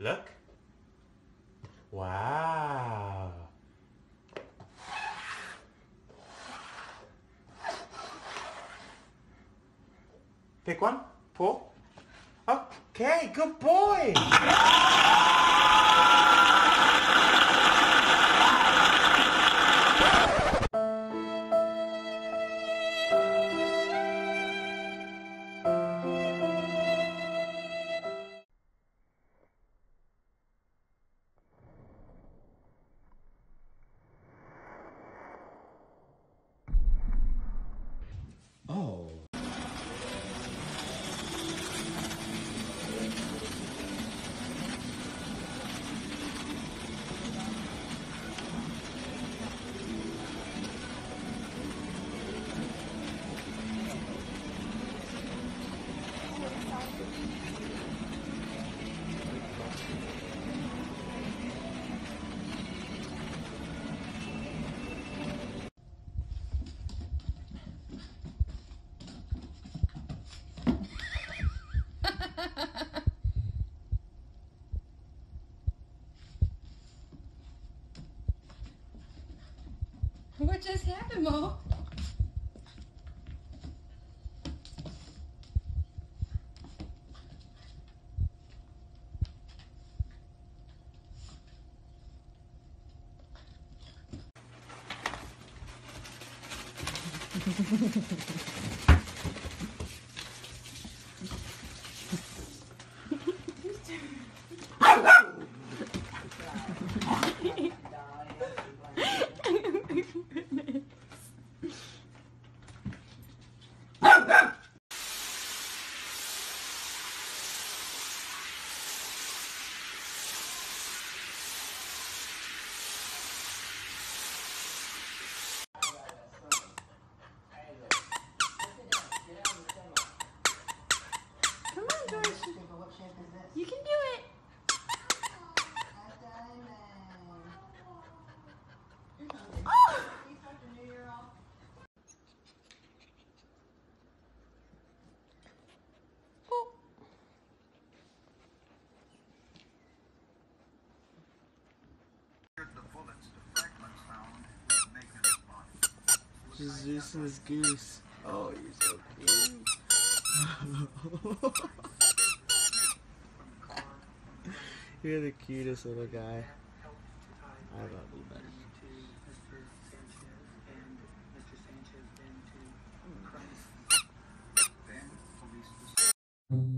Look. Wow. Pick one. Pull. Okay, good boy. Just happened, Mo? Come on, George. You can do it. Oh! Oh. Jesus and his goose. Oh, you're so cute. you're the cutest little guy. I love you, buddy. Give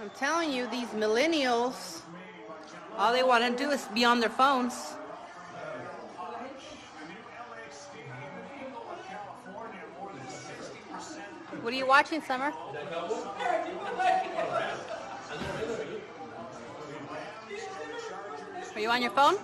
I'm telling you, these millennials, all they want to do is be on their phones. What are you watching, Summer? Are you on your phone?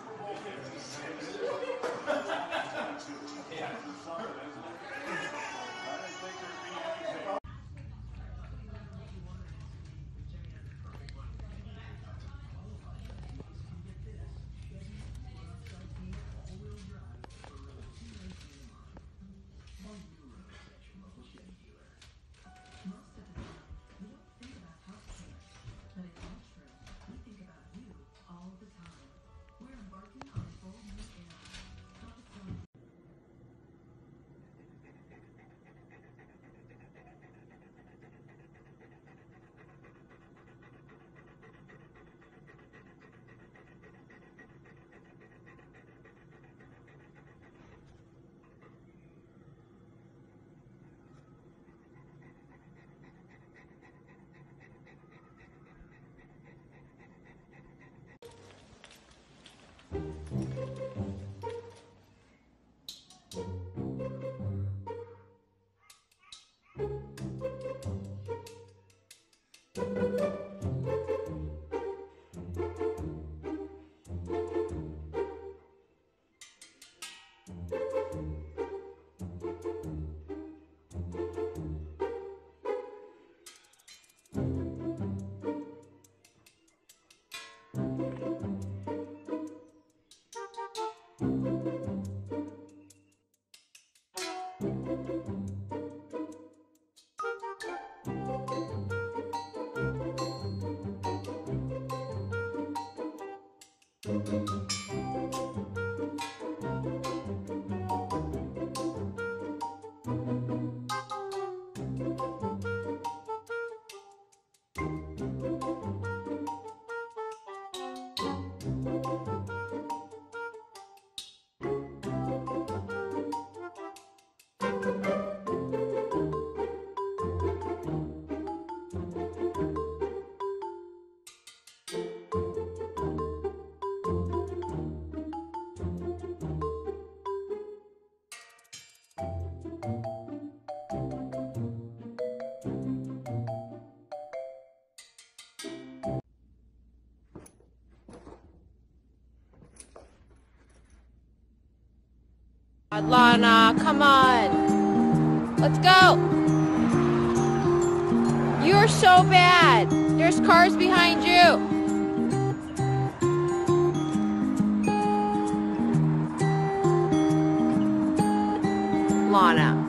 Lana, come on. Let's go. You're so bad. There's cars behind you. Lana,